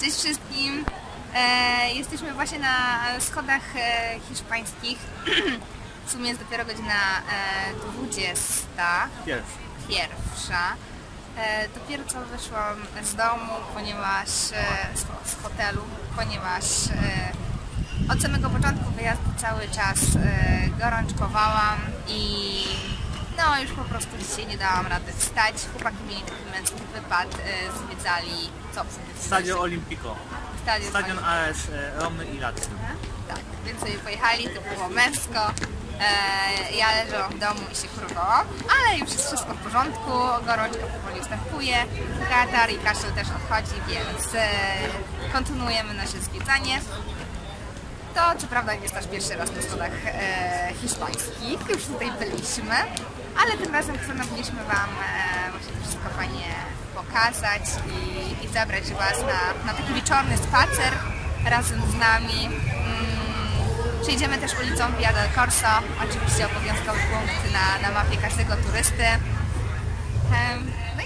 Cześć wszystkim! E, jesteśmy właśnie na schodach e, hiszpańskich. w sumie jest dopiero godzina e, 20. Pierwszy. Pierwsza. E, dopiero co wyszłam z domu, ponieważ e, z, z hotelu, ponieważ e, od samego początku wyjazdu cały czas e, gorączkowałam i już po prostu dzisiaj nie dałam rady wstać. Chłopaki mieli taki męski wypad, e, zwiedzali co? Stadion Olimpico. Stadion, Stadion AS e, Romny i Lazio. tak, więc sobie pojechali, to było męsko. E, ja leżałam w domu i się kurwałam, ale już jest wszystko w porządku, gorączka powoli ustępuje, katar i kaszel też odchodzi, więc e, kontynuujemy nasze zwiedzanie. To co prawda jest nasz pierwszy raz na schodach e, hiszpańskich, już tutaj byliśmy, ale tym razem postanowiliśmy Wam e, właśnie wszystko fajnie pokazać i, i zabrać Was na, na taki wieczorny spacer razem z nami. Mm, Przejdziemy też ulicą Via del Corso, oczywiście obowiązkowy punkt na, na mapie każdego turysty. No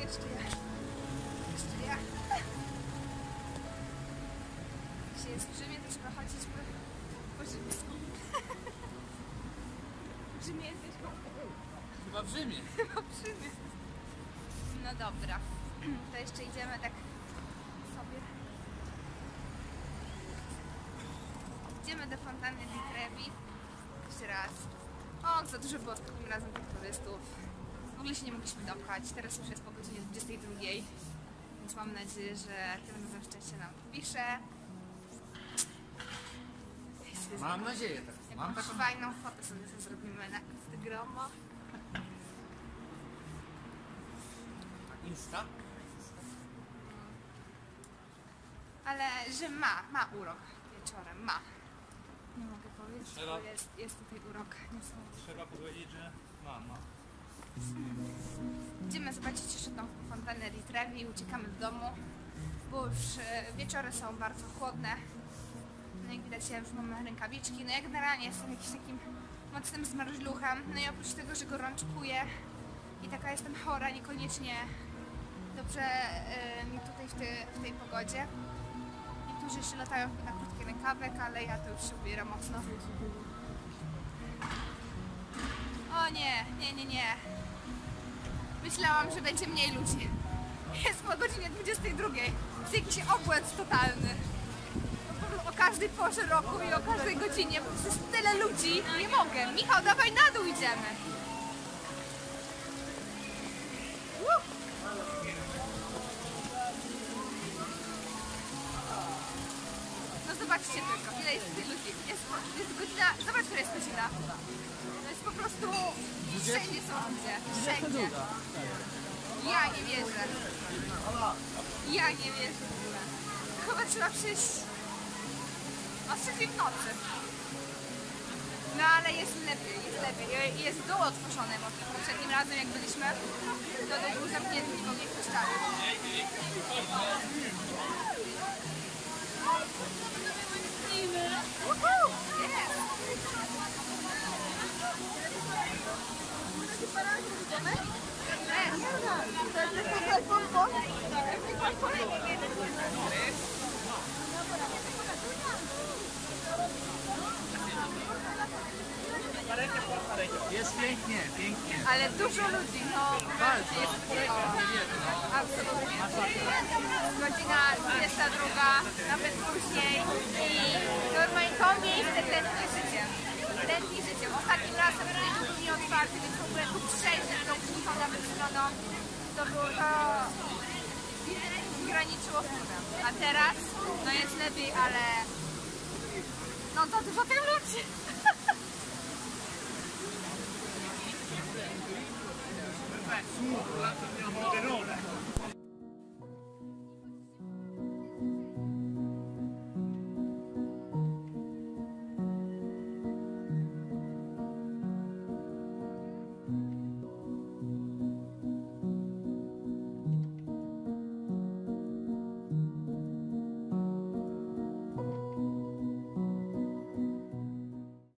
jeszcze ja. Jeszcze ja. Się jest w Rzymie, to trzeba chodzić po, po rzymsku. W Rzymie jesteś po Chyba w Rzymie. Chyba w Rzymie. No dobra. To jeszcze idziemy tak sobie. Idziemy do fontanny di Trevi. Jeszcze raz. O, za dużo było tym razem tych turystów. W ogóle się nie mogliśmy dopchać. Teraz już jest po godzinie 22. Więc mam nadzieję, że tym razem szczęście nam pisze. Mam nadzieję tak. Mam taką... fajną fotę sobie zrobimy na Instagrama. Insta? Ale że ma, ma urok wieczorem, ma. Nie mogę powiedzieć, Trzeba- bo jest, jest tutaj urok. niesamowity. Trzeba powiedzieć, że mam. Idziemy zobaczyć jeszcze tą fontannę di Trevi i uciekamy do domu, bo już e, wieczory są bardzo chłodne. No jak widać, ja już mam rękawiczki. No ja generalnie jestem jakimś takim mocnym zmarzluchem. No i oprócz tego, że gorączkuję i taka jestem chora, niekoniecznie dobrze e, mi tutaj w, ty, w tej pogodzie. Niektórzy jeszcze latają na krótki rękawek, ale ja to już się ubieram mocno. O nie, nie, nie, nie. Myślałam, że będzie mniej ludzi. Jest po godzinie 22. Jest jakiś obłęd totalny. O każdej porze roku i o każdej godzinie, bo tyle ludzi. Nie mogę. Michał, dawaj na dół idziemy. No zobaczcie tylko, ile jest tych ludzi. Jest, jest godzina, zobacz, która jest godzina. Jest po prostu, wszędzie są ludzie, wszędzie. Ja nie wierzę. Ja nie wierzę. Chyba trzeba przyjść. A trzeciej w nocy. No ale jest lepiej, jest lepiej. Jest dół otworzony, bo poprzednim razem jak byliśmy, to dół był zamknięty i mogli. Woohoo! Yes! Jest pięknie, pięknie. Ale dużo ludzi, no Bardzo. jest. Absolutnie. Godzina 22, nawet później i normalnie to miejsce tętni życiem. Tętni życiem. Ostatnim razem tutaj był nieotwarty, więc w ogóle tu przejść nawet stroną, to było to graniczyło z. A teraz, no jest lepiej, ale no to dużo tych ludzi. Perfetto, l'altro mio moderone.